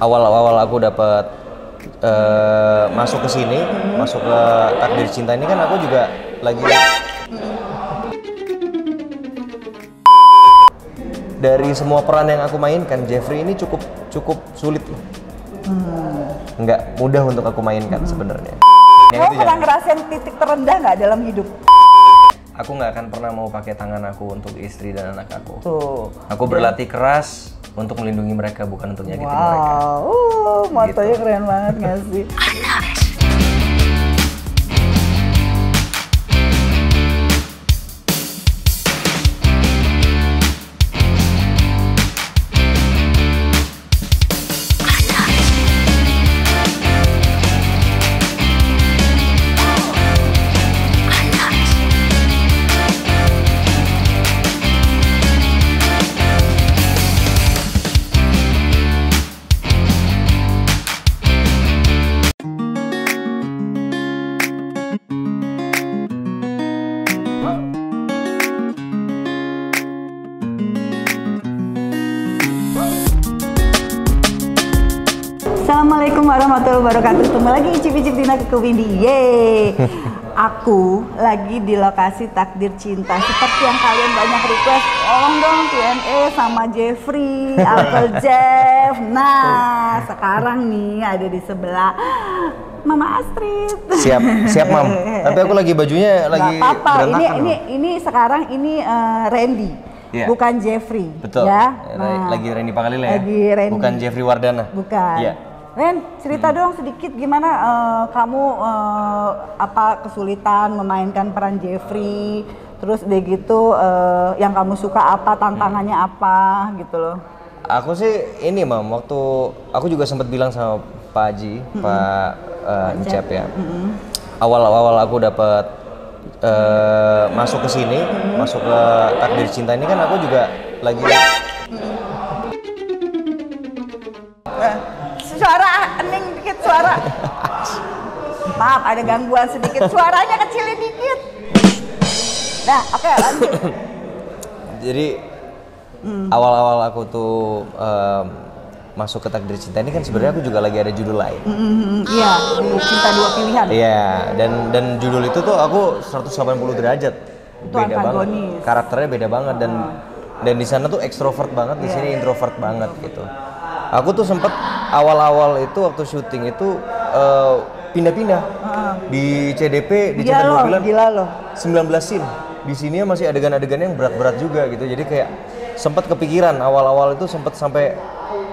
awal-awal aku dapat eh, masuk ke sini, masuk ke takdir cinta ini kan aku juga lagi dari semua peran yang aku mainkan Jeffrey ini cukup cukup sulit loh. Nggak mudah untuk aku mainkan sebenarnya. Yang Kamu pernah jangan. ngerasain titik terendah nggak dalam hidup? Aku nggak akan pernah mau pakai tangan aku untuk istri dan anak aku. Tuh. Aku berlatih keras untuk melindungi mereka bukan untuk nyakitin mereka. Wow, uh, motonya Gitu. keren banget nggak sih? Assalamualaikum warahmatullahi wabarakatuh. Ketemu lagi Icip-icip Dina Kekewindi. Yeay. Aku lagi di lokasi takdir cinta. Seperti yang kalian banyak request, tolong dong Q&A sama Jeffrey, Uncle Jeff. Nah, sekarang nih ada di sebelah Mama Astrid. Siap, siap mam. Tapi aku lagi bajunya lagi Gak apa-apa. Ini ini ini sekarang ini eh, Randy, Iya. bukan Jeffrey. Betul. Ya. Ra- lagi Randy Pangalila ya. Lagi Randy. Bukan Jeffrey Wardana. Bukan. Iya. Ren, cerita dong sedikit gimana eh, kamu eh, apa kesulitan memainkan peran Jeffrey, terus udah gitu eh, yang kamu suka apa, tantangannya apa gitu loh. Aku sih ini mam, waktu aku juga sempat bilang sama Pak Haji, Pak eh, Encep ya. Awal-awal aku dapat eh, masuk ke sini, masuk ke takdir cinta ini kan aku juga lagi Maaf ada gangguan sedikit, suaranya kecilin dikit. Nah, oke lanjut. jadi awal-awal aku tuh em, masuk ke takdir cinta ini kan sebenarnya aku juga lagi ada judul lain. Hmm, Iya, di cinta dua pilihan. Iya, dan dan judul itu tuh aku 180 derajat. Itu beda banget. antagonis. Karakternya beda banget dan dan di sana tuh ekstrovert banget, di sini introvert banget gitu. Aku tuh sempet awal-awal itu waktu syuting itu eh, pindah-pindah di CDP di Gila Cinta Dua loh, Pilihan gila loh. 19 scene. Di sini masih adegan-adegan yang berat-berat juga gitu. Jadi kayak sempat kepikiran awal-awal itu sempat sampai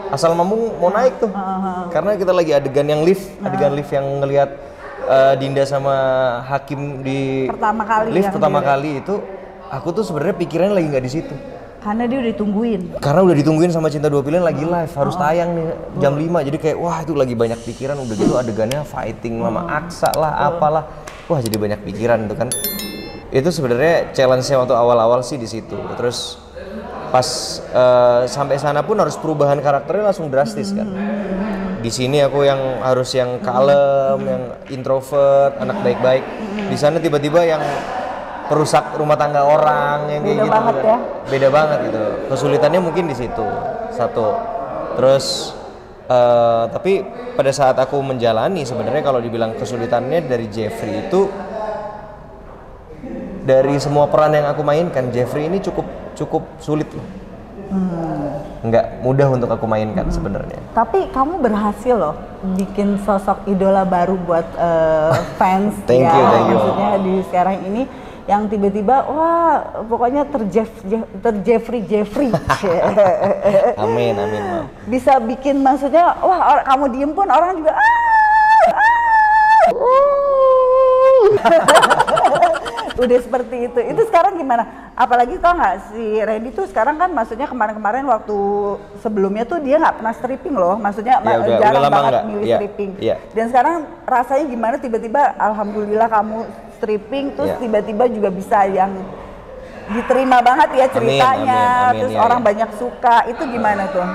asal mamung mau naik tuh. Karena kita lagi adegan yang lift, adegan lift yang ngelihat eh, Dinda sama Hakim di Pertama kali lift pertama di- kali itu aku tuh sebenarnya pikirannya lagi nggak di situ. Karena dia udah ditungguin. Karena udah ditungguin sama Cinta Dua Pilihan lagi live, harus tayang nih jam 5. Jadi kayak wah itu lagi banyak pikiran udah gitu adegannya fighting sama Aksa lah, apalah. Wah, jadi banyak pikiran tuh kan. Itu sebenarnya challenge-nya waktu awal-awal sih di situ. Terus pas eh, sampai sana pun harus perubahan karakternya langsung drastis kan. Di sini aku yang harus yang kalem, yang introvert, anak baik-baik. Di sana tiba-tiba yang perusak rumah tangga orang yang kayak Beda gitu. banget kan. ya. Beda banget gitu. Kesulitannya mungkin di situ. Satu. Terus eh, tapi pada saat aku menjalani sebenarnya kalau dibilang kesulitannya dari Jeffrey itu dari semua peran yang aku mainkan Jeffrey ini cukup cukup sulit loh. Nggak mudah untuk aku mainkan sebenarnya. Tapi kamu berhasil loh bikin sosok idola baru buat eh, fans Thank ya. you, thank you. Maksudnya di sekarang ini yang tiba-tiba wah pokoknya terjeff terjeffrey Jeffrey Amin, amin, Mam. bisa bikin maksudnya wah or- kamu diem pun orang juga ah, ah." udah seperti itu. Itu sekarang gimana? Apalagi tau nggak si Randy tuh sekarang kan maksudnya kemarin-kemarin waktu sebelumnya tuh dia nggak pernah stripping loh. Maksudnya Ya, udah- jarang udah banget milih Iya, stripping. iya. dan sekarang rasanya gimana? Tiba-tiba alhamdulillah kamu stripping terus Iya. tiba-tiba juga bisa yang diterima banget ya ceritanya. amin, amin, terus iya, orang iya. banyak suka. Itu gimana tuh?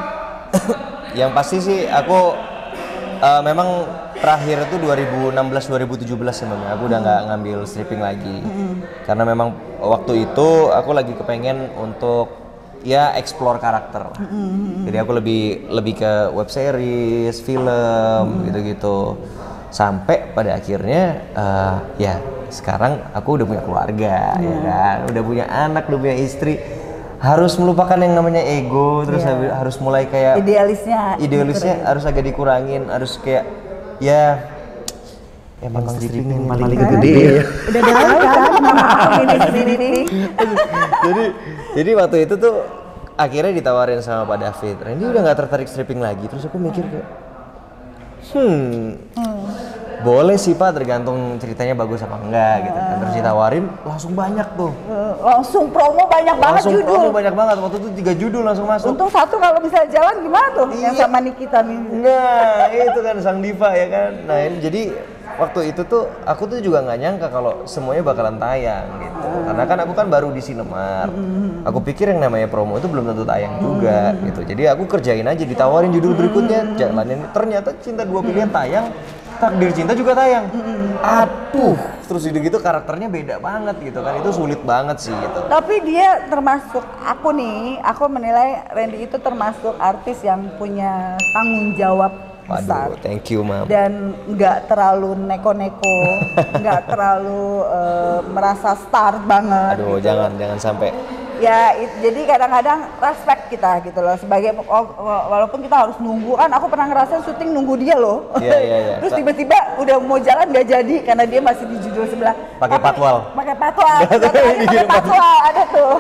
Yang pasti sih aku eh, memang terakhir itu 2016 2017 sebenarnya aku udah nggak ngambil stripping lagi. Karena memang waktu itu aku lagi kepengen untuk ya explore karakter. Lah. Jadi aku lebih lebih ke web series, film gitu-gitu. Sampai pada akhirnya eh, ya sekarang aku udah punya keluarga ya kan, udah punya anak, udah punya istri. Harus melupakan yang namanya ego, terus habis- harus mulai kayak Idealisnya. idealisnya harus agak dikurangin, harus kayak ya emang stripping yang paling gede. ya. Udah ada lagi kan? Ini sendiri. jadi jadi waktu itu tuh akhirnya ditawarin sama Pak David. Randy udah nggak tertarik stripping lagi. Terus aku mikir kayak hmm boleh sih Pak tergantung ceritanya bagus apa enggak gitu kan terus ditawarin langsung banyak tuh Eh, Langsung promo banyak banget langsung judul. promo banyak banget waktu itu tiga judul langsung masuk Untung satu kalau bisa jalan gimana tuh? Yang Iya. sama Nikita nih. Nah, itu kan sang diva ya kan. Nah, ini jadi waktu itu tuh aku tuh juga nggak nyangka kalau semuanya bakalan tayang gitu. Karena kan aku kan baru di Sinemar. Aku pikir yang namanya promo itu belum tentu tayang juga gitu. Jadi aku kerjain aja ditawarin judul berikutnya, jalanin. Ternyata Cinta Dua Pilihan tayang, Takdir Cinta juga tayang. Aduh, terus itu gitu karakternya beda banget gitu kan. Itu sulit banget sih gitu. Tapi dia termasuk aku nih, aku menilai Randy itu termasuk artis yang punya tanggung jawab besar Waduh, thank you, Mam. dan nggak terlalu neko-neko, nggak terlalu eh, merasa star banget. Aduh, jangan jangan sampai Ya, it- jadi kadang-kadang respect kita gitu loh sebagai wa- wa- walaupun kita harus nunggu kan aku pernah ngerasain syuting nunggu dia loh. Iya, iya, iya. Terus tiba-tiba udah mau jalan nggak jadi karena dia masih di judul sebelah. Pakai patwal. Pakai patwal. Pakai patwal ada tuh.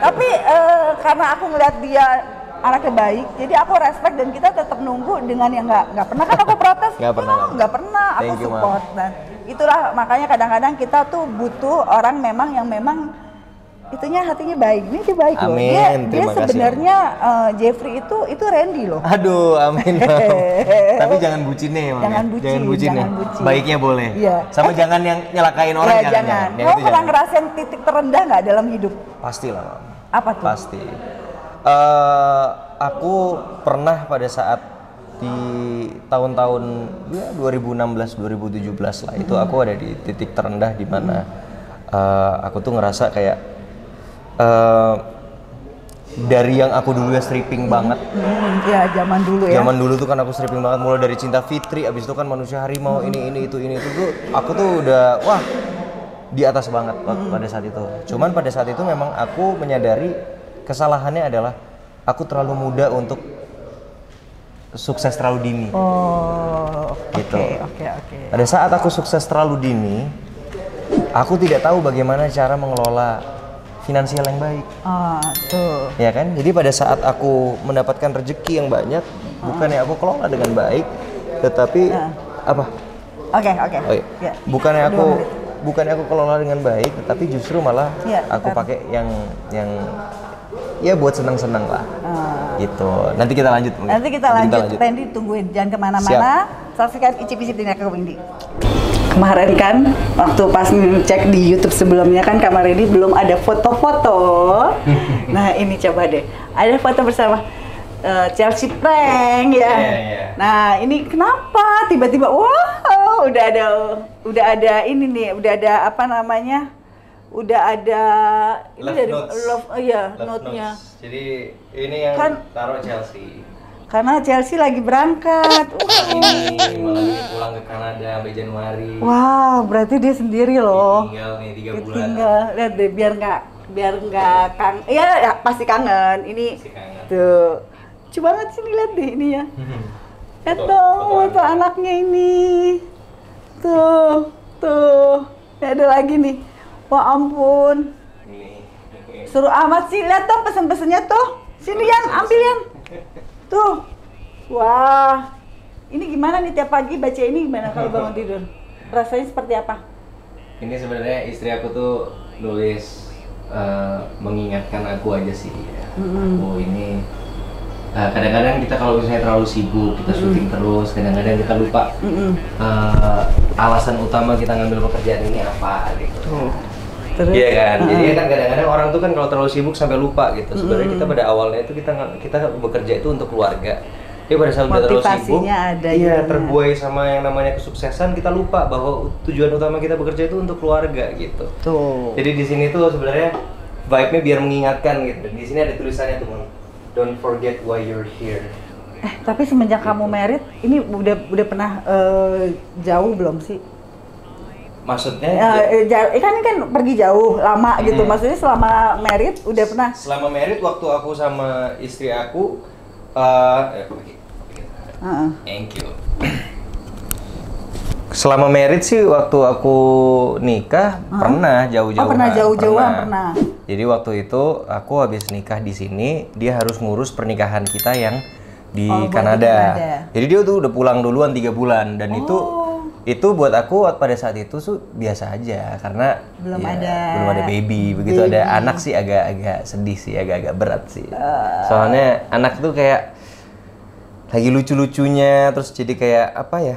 Tapi eh, karena aku ngeliat dia anaknya baik, jadi aku respect dan kita tetap nunggu dengan yang nggak nggak pernah kan aku protes. Nggak pernah, "Oh, nggak pernah. Aku Thank you, Mam. support dan itulah makanya kadang-kadang kita tuh butuh orang memang yang memang itunya hatinya baik. Ini dia baik loh. Amin, Dia, dia terima kasih. sebenarnya eh, Jeffrey itu itu Randy loh. Aduh, amin. Tapi jangan bucinnya ya. Jangan ya. bucin, Jangan bucinnya. jangan bucin. Baiknya boleh. Iya. Sama jangan yang nyelakain orang ya jangan. jangan. Yang Kamu pernah jangan. ngerasain titik terendah nggak dalam hidup? Pasti lah, Mam. Apa tuh? Pasti. Eh, aku pernah pada saat di tahun-tahun ya 2016 2017 lah itu aku ada di titik terendah di mana eh, aku tuh ngerasa kayak eh, dari yang aku dulu ya stripping banget Hmm, ya zaman dulu ya. Zaman dulu tuh kan aku stripping banget mulai dari Cinta Fitri, abis itu kan Manusia Harimau ini ini itu ini itu tuh aku tuh udah wah di atas banget waktu pada saat itu. Cuman pada saat itu memang aku menyadari kesalahannya adalah aku terlalu muda untuk sukses terlalu dini. Oh, oke Gitu. oke oke. Pada saat aku sukses terlalu dini, aku tidak tahu bagaimana cara mengelola finansial yang baik. Ah, tuh. ya kan jadi pada saat aku mendapatkan rezeki yang banyak bukannya aku kelola dengan baik tetapi Ah. apa Oke oke. oh iya. Ya. bukannya aku bukannya aku kelola dengan baik tetapi justru malah Iya, aku pakai yang yang ya buat senang-senang lah Ah. gitu nanti kita lanjut mungkin. Nanti kita lanjut. Randy tungguin, jangan ke mana-mana. Saksikan icip-icip di Naka Windy. Kemarin kan, waktu pas ngecek di YouTube sebelumnya kan kamar ini belum ada foto-foto. nah ini coba deh, ada foto bersama eh, Chelsea Prank ya. Iya, iya. Nah ini kenapa tiba-tiba, wow, udah ada, udah ada ini nih, udah ada apa namanya? Udah ada ini dari love, oh iya, note-nya. jadi ini yang Kan- taruh Chelsea Karena Chelsea lagi berangkat. Uh. ini malam ini pulang ke Kanada sampai Januari Wow, berarti dia sendiri loh. tinggal nih tiga bulan lihat deh biar nggak biar nggak kang. Iya, ya, pasti kangen. Ini Pasti kangen. tuh. Coba banget sini lihat deh ini ya. Lihat Foto- dong foto anaknya ini. Tuh, tuh. Ini ada lagi nih. Wah ampun. ini Seru amat sih. Lihat dong pesen-pesennya tuh. Sini Yan, ambil Yan. Tuh. Wah. Ini gimana nih tiap pagi baca ini gimana kalau bangun tidur? Rasanya seperti apa? Ini sebenarnya istri aku tuh nulis eh, mengingatkan aku aja sih. Ya. Aku ini eh, kadang-kadang kita kalau misalnya terlalu sibuk kita syuting terus, kadang-kadang kita lupa eh, alasan utama kita ngambil pekerjaan ini apa gitu. Terus? Iya kan, jadi kan kadang-kadang orang tuh kan kalau terlalu sibuk sampai lupa gitu. Sebenarnya kita pada awalnya itu kita kita bekerja itu untuk keluarga. Tapi pada saat udah terlalu sibuk, ada iya terbuai sama yang namanya kesuksesan, kita lupa bahwa tujuan utama kita bekerja itu untuk keluarga gitu. Tuh. Jadi di sini tuh sebenarnya vibe-nya biar mengingatkan gitu. Di sini ada tulisannya tuh. Don't forget why you're here. Eh, tapi semenjak kamu merit, ini udah udah pernah eh, jauh belum sih? Maksudnya Ya, eh, kan ini kan pergi jauh, lama gitu. Hmm. Maksudnya selama merit udah pernah? selama merit waktu aku sama istri aku eh. Heeh. Thank you. Selama merit sih waktu aku nikah pernah jauh-jauh. Oh, pernah jauh-jauhan, pernah. Jadi waktu itu aku habis nikah di sini, dia harus ngurus pernikahan kita yang di Oh, di Kanada. Kanada. Jadi dia tuh udah pulang duluan tiga bulan dan itu Oh. Itu buat aku pada saat itu tuh biasa aja. Karena Belum ya, ada belum ada baby begitu. Baby. ada anak sih agak-agak sedih sih agak-agak berat sih. Ah. soalnya anak tuh kayak lagi lucu-lucunya terus jadi kayak apa ya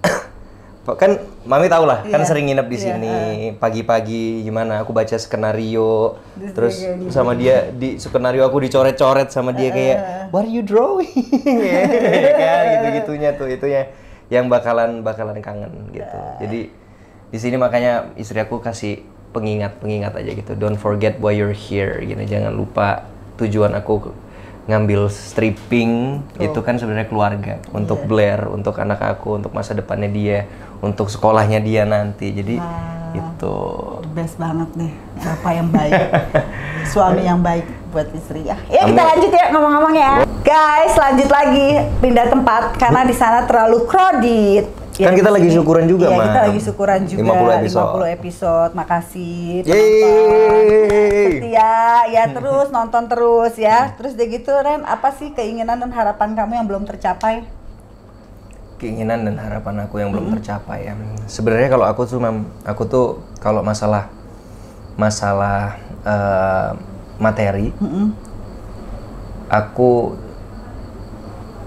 kan mami tau lah kan Iya, sering nginep di iya, sini pagi-pagi gimana aku baca skenario Terus terus kayak gitu. sama dia di skenario aku dicoret-coret sama dia kayak what are you drawing? Ya kan gitu-gitunya tuh itu ya yang bakalan bakalan kangen gitu. Jadi di sini makanya istri aku kasih pengingat pengingat aja gitu. Don't forget why you're here gitu jangan lupa tujuan aku ngambil stripping itu kan sebenarnya keluarga. Untuk Blair untuk anak aku untuk masa depannya dia untuk sekolahnya dia nanti. Jadi itu. Best banget nih, bapak yang baik, suami yang baik buat istri ya. Ya kita lanjut ya ngomong-ngomong ya. Guys, lanjut lagi pindah tempat karena di sana terlalu crowded. Ya, Kan kita lagi syukuran juga, Iya, kita lagi syukuran juga 50 episode. 50 episode. Makasih. Setia ya terus nonton terus ya. Terus deh gitu Ren, apa sih keinginan dan harapan kamu yang belum tercapai? keinginan dan harapan aku yang belum tercapai ya. Sebenarnya kalau aku tuh aku tuh kalau masalah masalah eh, materi, aku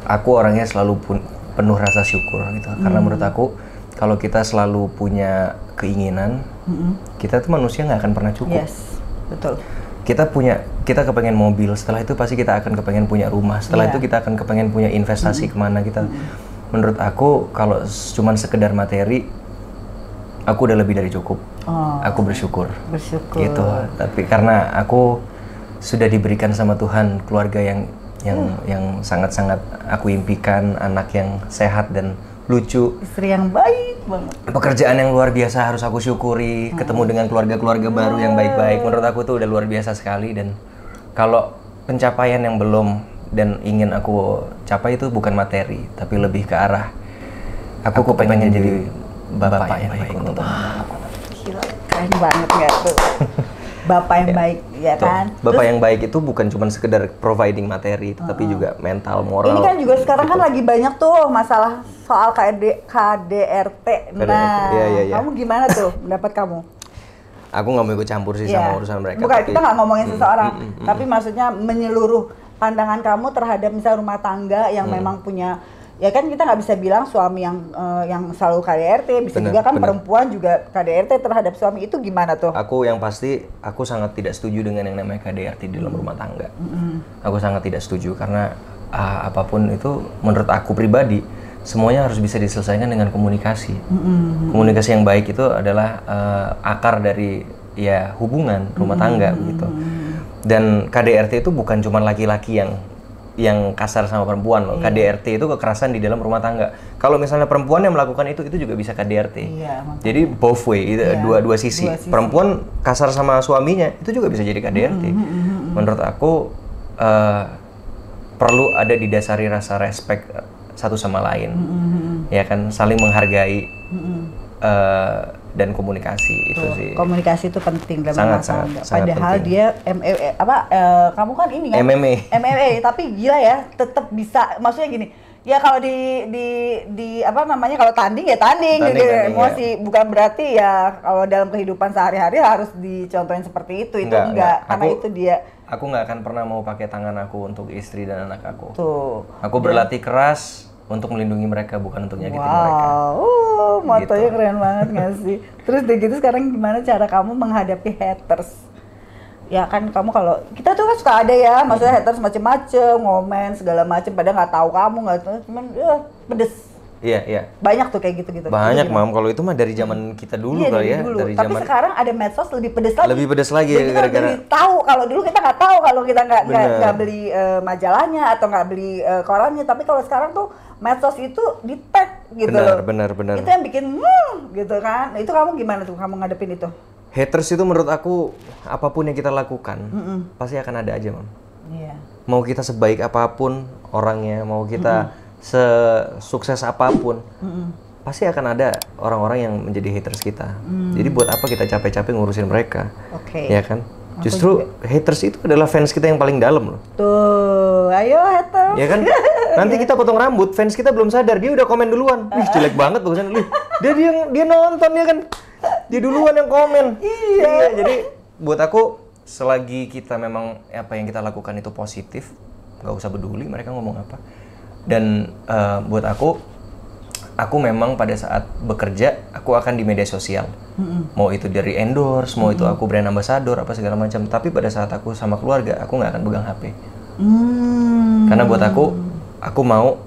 aku orangnya selalu pun, penuh rasa syukur gitu. Karena menurut aku kalau kita selalu punya keinginan, kita tuh manusia nggak akan pernah cukup. Yes, betul. Kita punya kita kepengen mobil, setelah itu pasti kita akan kepengen punya rumah, setelah Iya. itu kita akan kepengen punya investasi ke mana kita. Menurut aku kalau cuman sekedar materi, aku udah lebih dari cukup. Oh, Aku bersyukur. bersyukur. Gitu. Tapi karena aku sudah diberikan sama Tuhan keluarga yang yang yang sangat-sangat aku impikan, anak yang sehat dan lucu. Istri yang baik banget. Pekerjaan yang luar biasa harus aku syukuri, ketemu dengan keluarga-keluarga baru yang baik-baik. Menurut aku tuh udah luar biasa sekali dan kalau pencapaian yang belum dan ingin aku capai itu bukan materi, tapi lebih ke arah aku, kepengen jadi bapak, yang baik, untuk anak aku. Gila, keren banget nggak tuh? Bapak yang baik, ya Tuh, kan? Bapak yang baik itu bukan cuma sekedar providing materi, tetapi juga mental, moral. Ini kan juga sekarang kan lagi banyak tuh masalah soal KD, KDRT. Nah, KDRT, iya, iya, iya. kamu gimana tuh pendapat kamu? Aku nggak mau ikut campur sih Iya. sama urusan mereka. Bukan, tapi- kita nggak ngomongin Mm, seseorang, mm, mm, tapi maksudnya menyeluruh pandangan kamu terhadap misal rumah tangga yang Mm. memang punya ya kan kita nggak bisa bilang suami yang eh, yang selalu KDRT, bisa Benar, juga kan benar. perempuan juga KDRT terhadap suami itu gimana tuh? Aku yang pasti aku sangat tidak setuju dengan yang namanya KDRT di dalam rumah tangga. Aku sangat tidak setuju karena ah, apa pun itu menurut aku pribadi semuanya harus bisa diselesaikan dengan komunikasi. Komunikasi yang baik itu adalah eh, akar dari ya hubungan rumah tangga begitu. Dan KDRT itu bukan cuma laki-laki yang yang kasar sama perempuan loh. KDRT itu kekerasan di dalam rumah tangga. Kalau misalnya perempuan yang melakukan itu itu juga bisa KDRT. Iya, makanya. Jadi both way, itu dua dua sisi. dua sisi. Perempuan kasar sama suaminya itu juga bisa jadi KDRT. Menurut aku eh, perlu ada didasari rasa respect eh, satu sama lain, ya kan, saling menghargai eh, dan komunikasi itu sih. Komunikasi itu penting dalam Sangat, sangat, sangat Padahal penting. dia MMA apa eh, kamu kan ini kan MMA. MMA tapi gila ya, tetap bisa maksudnya gini. Ya kalau di di di apa namanya kalau tanding ya tanding, Tanding, gitu tanding, emosi bukan berarti ya kalau dalam kehidupan sehari-hari harus dicontohin seperti itu itu Enggak, enggak, enggak. karena Aku- itu dia Aku nggak akan pernah mau pakai tangan aku untuk istri dan anak aku. tuh. Aku berlatih keras untuk melindungi mereka bukan untuk nyakitin mereka. Wow, uh, motonya Gitu. keren banget gak sih? Terus deh gitu sekarang gimana cara kamu menghadapi haters? Ya kan kamu kalau kita tuh kan suka ada ya, maksudnya haters macem-macem, ngomen segala macem, pada nggak tahu kamu nggak tahu, cuman ya pedes. Iya, iya. Banyak tuh kayak gitu-gitu. Banyak? Mam. Kalau itu mah dari zaman kita dulu Iya, kali ya, dulu. dari Tapi zaman sekarang ada medsos lebih pedes lagi. Lebih pedes lagi, kita gara-gara- tahu kalau dulu kita nggak tahu kalau kita nggak nggak beli eh, majalahnya atau nggak beli eh, korannya. Tapi kalau sekarang tuh medsos itu di tag gitu Benar, loh. benar, benar. Itu yang bikin hmm, gitu kan. Nah, itu kamu gimana tuh kamu ngadepin itu? haters itu menurut aku apa pun yang kita lakukan pasti akan ada aja, Mam. Iya. Mau kita sebaik apa pun orangnya, mau kita sesukses apa pun, pasti akan ada orang-orang yang menjadi haters kita. Jadi buat apa kita capek-capek ngurusin mereka? Oke. Ya kan? Justru haters itu adalah fans kita yang paling dalam loh. Tuh, ayo hater. Ya kan? Nanti kita potong rambut, fans kita belum sadar, dia udah komen duluan. Wih, jelek banget bagusan. Wih, dia dia dia nonton ya kan. Dia duluan yang komen. Iya. jadi buat aku selagi kita memang apa yang kita lakukan itu positif, nggak usah peduli mereka ngomong apa. Dan eh, buat aku aku memang pada saat bekerja aku akan di media sosial. Mau itu dari endorse, mau itu aku brand ambassador apa segala macam. Tapi pada saat aku sama keluarga, aku nggak akan pegang HP. Hmm. Karena buat aku, aku mau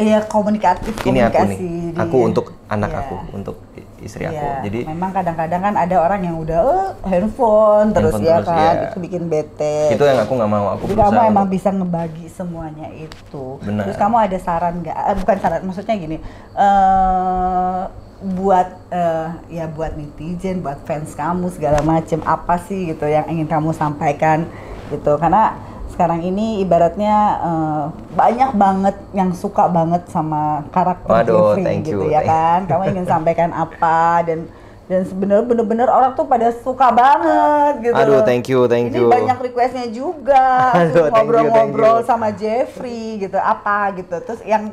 Iya komunikatif ini aku komunikasi. nih, Jadi- aku untuk anak Iya. aku, untuk istri aku. Iya, Jadi memang kadang-kadang kan ada orang yang udah eh, handphone terus Handphone ya terus, kan iya. itu bikin bete. itu yang aku nggak mau. Aku Jadi kamu emang untuk- bisa ngebagi semuanya itu. Benar. Terus kamu ada saran nggak? Eh, bukan saran, maksudnya gini. eh buat eh, ya buat netizen, buat fans kamu segala macem apa sih gitu yang ingin kamu sampaikan gitu? Karena sekarang ini ibaratnya eh, banyak banget yang suka banget sama karakter Waduh, Jeffrey thank gitu you, ya thank- kan. Kamu ingin sampaikan apa dan dan sebenarnya bener-bener orang tuh pada suka banget gitu. Aduh, thank you, thank Ini you. banyak requestnya juga ngobrol-ngobrol sama Jeffrey gitu apa gitu terus yang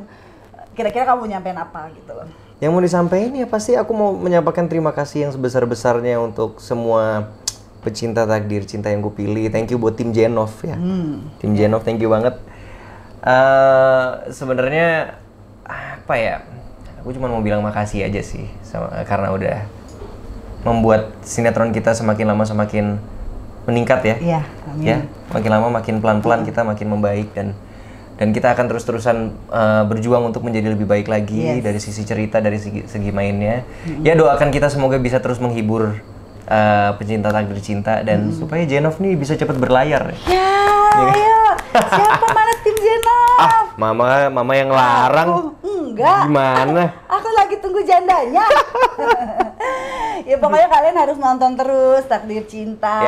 kira-kira kamu nyampein apa gitu loh Yang mau disampaikan ya pasti aku mau menyampaikan terima kasih yang sebesar-besarnya untuk semua pecinta takdir cinta yang kupilih. Thank you buat tim Genov ya. Hmm. Tim Genov thank you banget. Eh sebenarnya apa ya? Aku cuma mau bilang makasih aja sih sama karena udah membuat sinetron kita semakin lama semakin meningkat ya. Iya, amin. Ya, makin lama makin pelan-pelan kita makin membaik dan dan kita akan terus-terusan uh, berjuang untuk menjadi lebih baik lagi Yes. dari sisi cerita dari segi, segi mainnya. Ya doakan kita semoga bisa terus menghibur uh, pecinta takdir cinta dan supaya Genov nih bisa cepat berlayar. ya ayo siapa mana tim Jenov? Ah, mama mama yang larang. Oh, enggak. Gimana? aku lagi tunggu jandanya. Ya pokoknya kalian harus nonton terus takdir cinta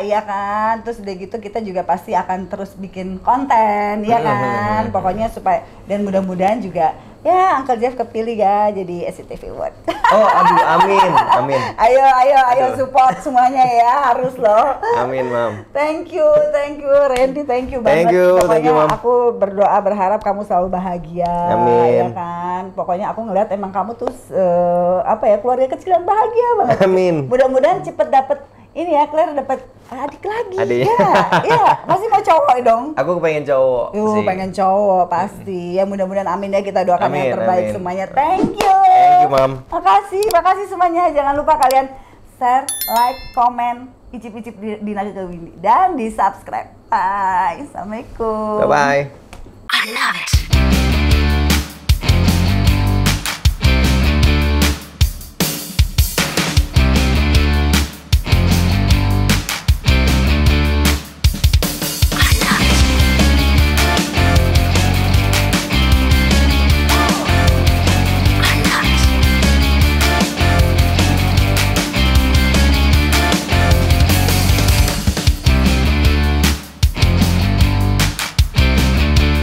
ya, kan? Terus udah gitu kita juga pasti akan terus bikin konten ya kan? Pokoknya supaya dan mudah-mudahan juga ya Uncle Jeff kepilih ya jadi SCTV Award Oh, aduh, amin, amin, ayo ayo ayo Aduh. support semuanya ya harus loh amin, mam. Thank you, thank you Randy, thank you banget. Thank you, Pokoknya thank you, Mam. aku berdoa berharap kamu selalu bahagia, Amin. ya kan. Pokoknya aku ngeliat emang kamu tuh eh, apa ya keluarga kecil yang bahagia banget. Amin. Mudah-mudahan cepet dapet ini ya Claire dapet adik lagi. Adik. Ya, ya. Masih mau cowok dong. Aku kepengen cowok Yuh, sih. pengen cowok pasti. Ya mudah-mudahan amin ya kita doakan yang Amin, terbaik amin. semuanya. Thank you. Thank you, Mam. Makasih, makasih semuanya. Jangan lupa kalian share, like, komen, icip-icip di, di Naga ke Windy dan di subscribe. Bye. Assalamualaikum. Bye bye. I love it.